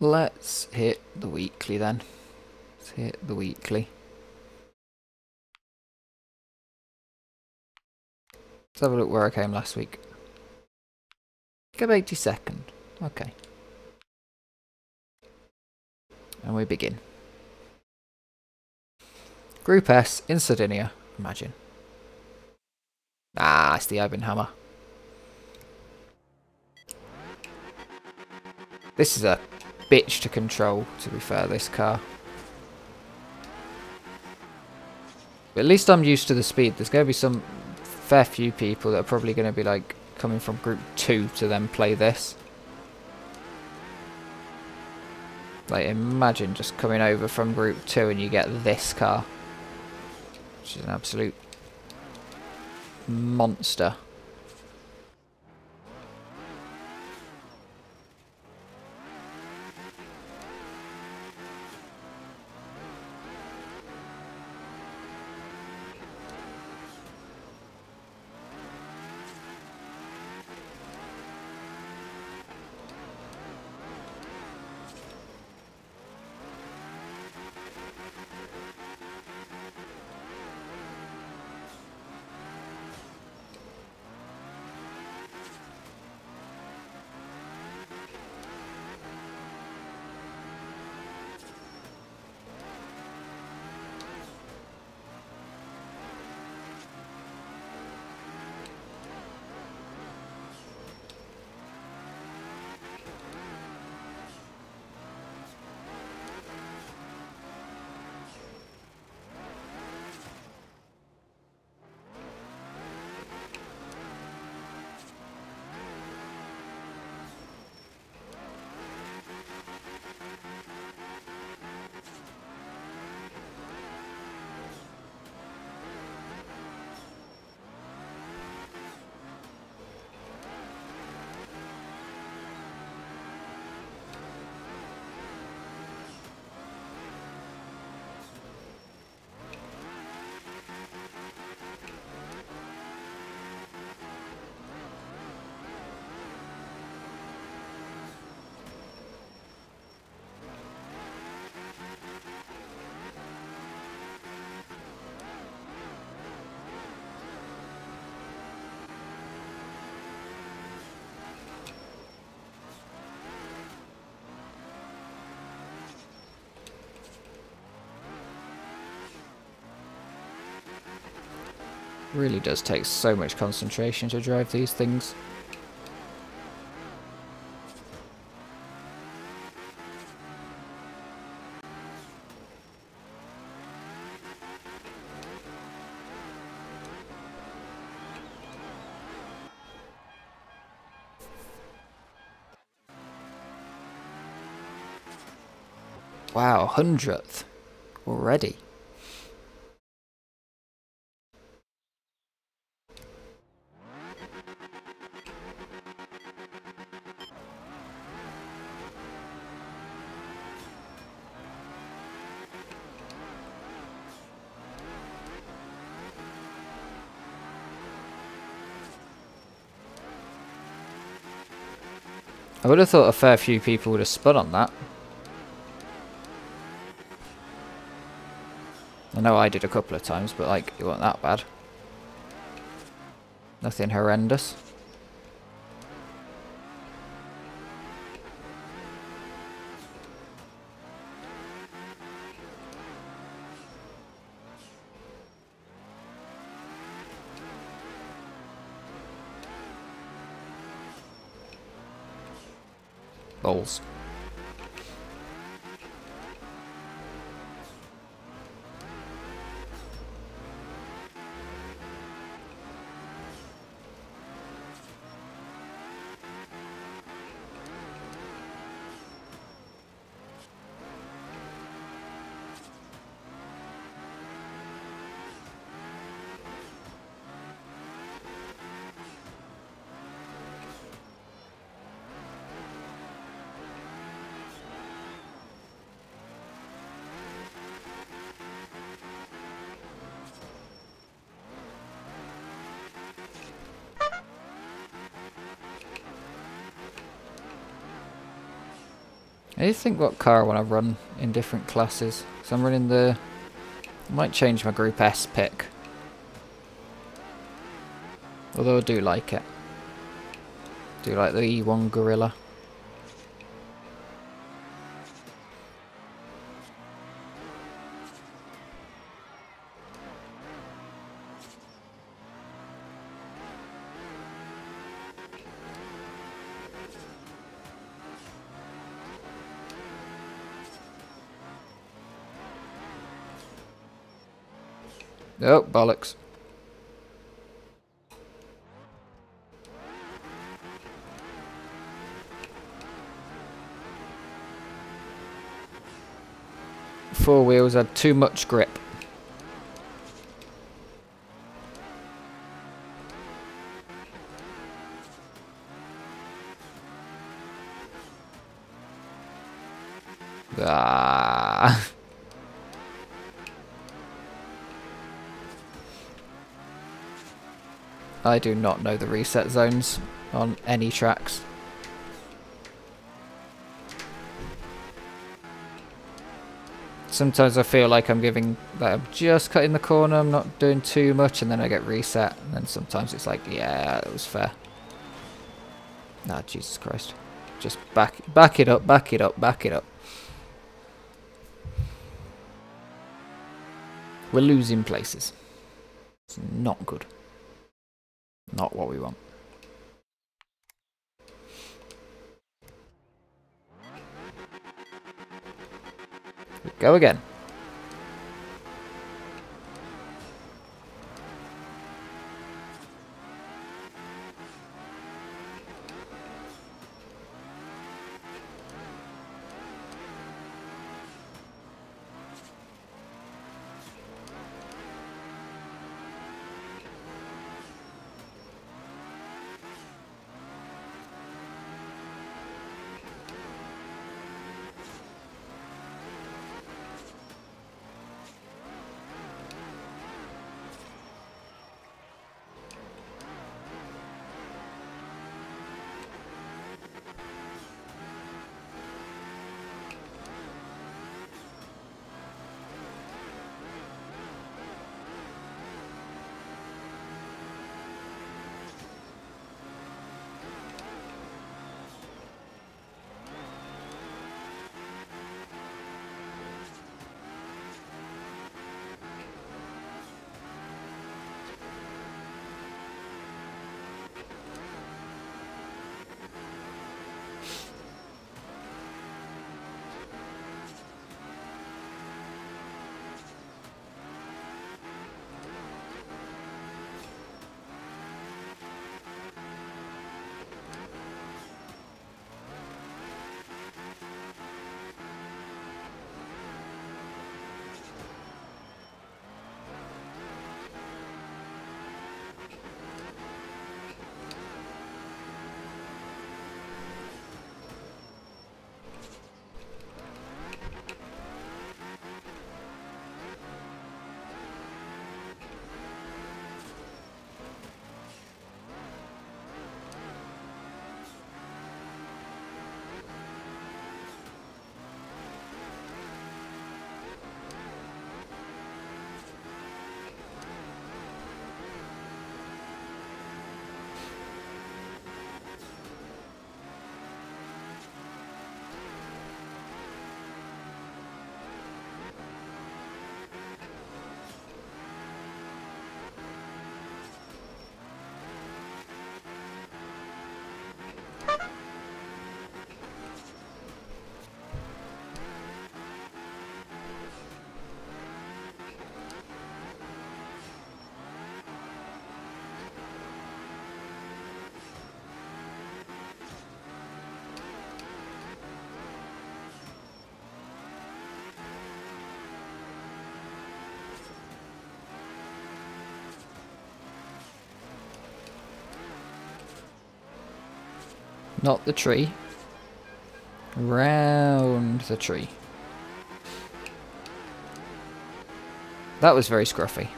Let's hit the weekly then. Let's hit the weekly. Let's have a look where I came last week. Go 82nd. Okay. And we begin. Group S in Sardinia, imagine. Ah, it's the Ivan Hammer. This is a bitch to control, to be fair, this car. But at least I'm used to the speed. There's going to be some fair few people that are probably going to be like coming from group 2 to then play this. Like imagine just coming over from group 2 and you get this car. Which is an absolute monster. Really does take so much concentration to drive these things. Wow, hundredth already. I would have thought a fair few people would have spun on that. I know I did a couple of times, but like, it wasn't that bad. Nothing horrendous. I need to think what car I want to run in different classes. So I'm running the... I might change my Group S pick. Although I do like it. Do like the E1 Gorilla. Oh, bollocks. Four wheels had too much grip. Ah. I do not know the reset zones on any tracks. Sometimes I feel like I'm giving, like I'm just cutting the corner, I'm not doing too much, and then I get reset, and then sometimes it's like, yeah, it was fair. Ah, Jesus Christ. Just back, back it up, back it up, back it up. We're losing places. It's not good. Not what we want. Go again. Not the tree. Round the tree. That was very scruffy.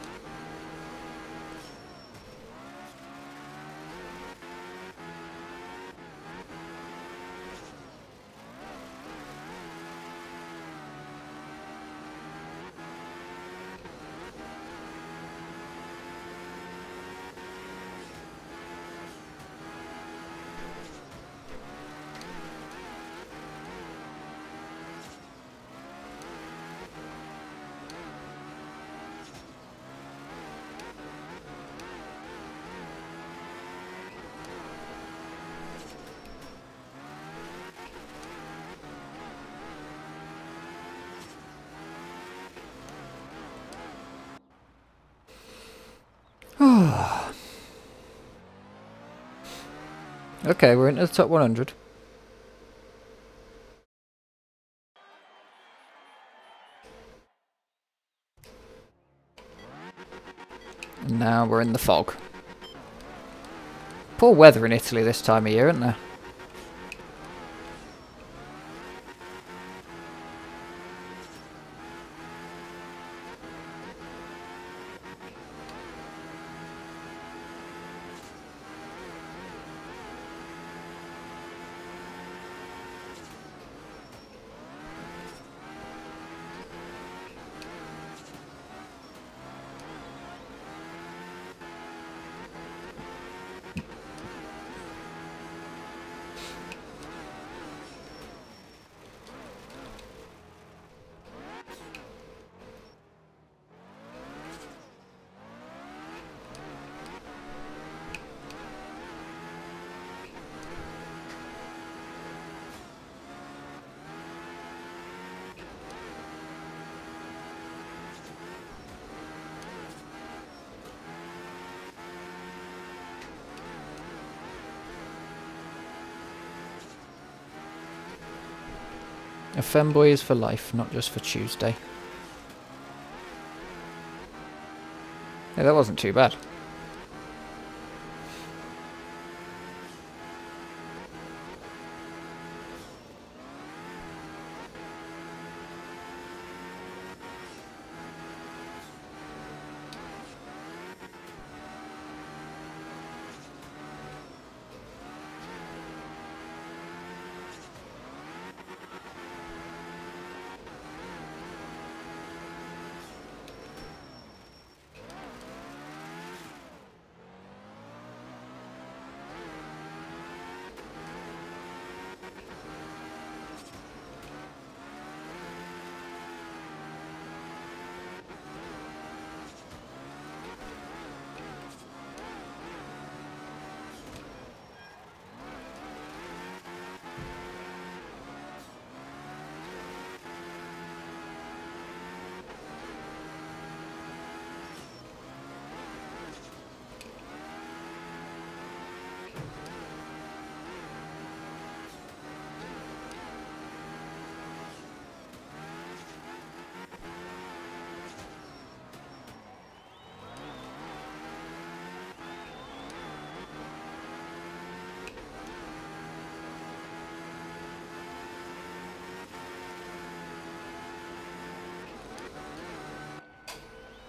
Okay, we're into the top 100. And now we're in the fog. Poor weather in Italy this time of year, isn't there? A femboy is for life, not just for Tuesday. Yeah, that wasn't too bad.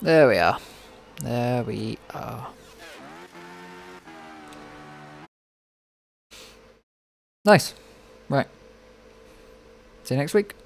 There we are. There we are. Nice. Right. See you next week.